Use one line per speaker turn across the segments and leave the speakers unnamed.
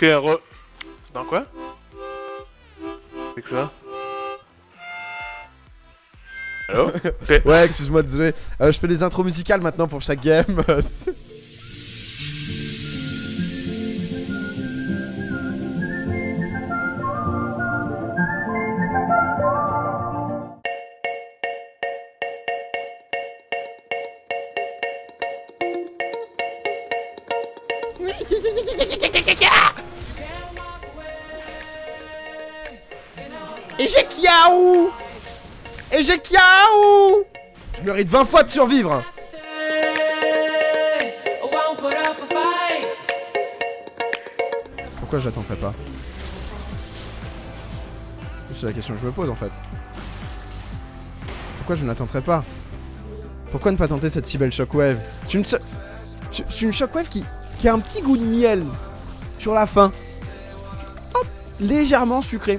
Ok, re... Dans quoi C'est que ça Allô Ok.
Ouais, excuse-moi, désolé. Euh, je fais des intros musicales maintenant pour chaque game. Et j'ai Kiaou Et j'ai Kiaou Je mérite 20 fois de survivre Pourquoi je la tenterai pas? C'est la question que je me pose en fait. Pourquoi je ne la tenterai pas? Pourquoi ne pas tenter cette si belle shockwave? C'est une, shockwave qui, qui a un petit goût de miel sur la fin. Hop, légèrement sucré.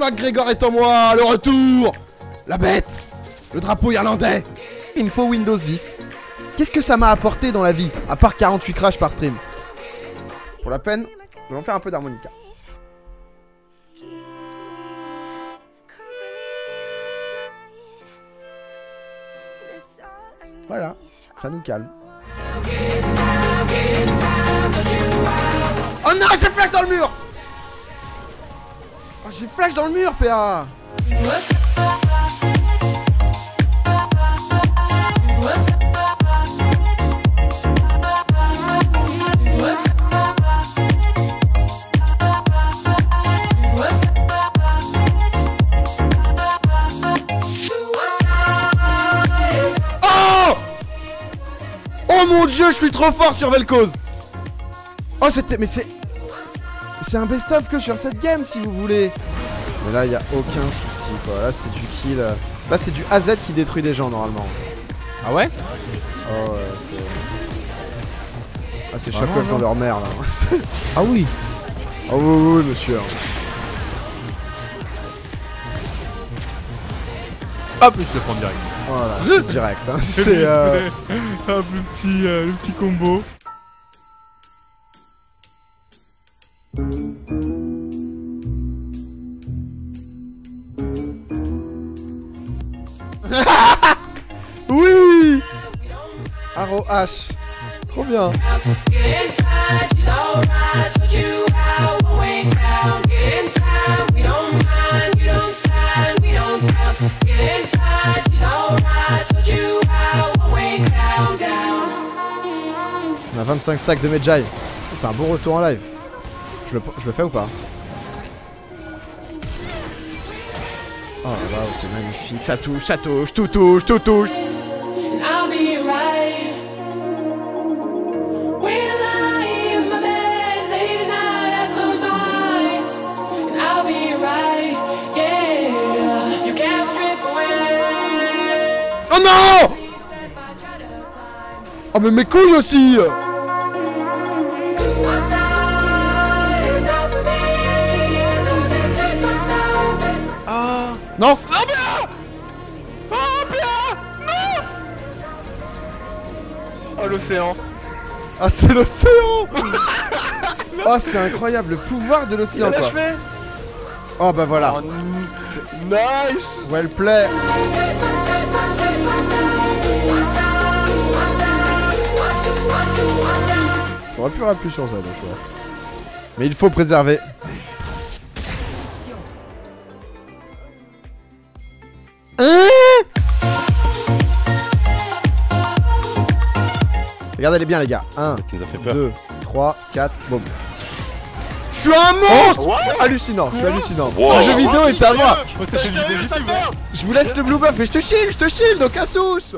McGregor est en moi, le retour La bête Le drapeau irlandais Il Windows 10. Qu'est-ce que ça m'a apporté dans la vie, à part 48 crashs par stream? Pour la peine, je vais en faire un peu d'harmonica. Voilà, ça nous calme. Oh non, j'ai flash dans le mur Oh, j'ai flash dans le mur, PA Oh! Oh mon dieu, je suis trop fort sur Vel'Koz Oh, c'était... Mais c'est... C'est un best-of que sur cette game, si vous voulez Mais là, il a aucun souci, quoi. Là, c'est du kill... Là, c'est du AZ qui détruit des gens, normalement.
Ah ouais
Oh, ouais, c'est... Ah, c'est dans leur mère, là.
Ah oui
oh, oui, oui, monsieur.
Hop, je le prends direct.
Voilà, c'est direct, hein. C'est... euh,
Un petit, euh, le petit combo.
Oui Arrow H. Trop bien. On a 25 stacks de Medjay. C'est un bon retour en live. Je le, je le fais ou pas Oh là, c'est magnifique. Ça touche, ça touche, tout touche, tout touche.
And I'll be right. When I lie
Non. Non,
bien Oh, bien Non! Oh, l'océan.
Ah c'est l'océan. Oh c'est incroyable, le pouvoir de l'océan quoi. Oh bah voilà,
Oh, Nice.
Well play. J'aurais pu rappuyer sur ça le choix. Mais il faut préserver. Regardez-les bien les gars. 1,
Qui nous a fait peur.
2, 3, 4, boum. Je suis un monstre
What
Hallucinant, je suis hallucinant.
Wow.
Ce jeu vidéo est à moi. Je vous laisse le blue buff, mais je te shield, je te shield, aucun souci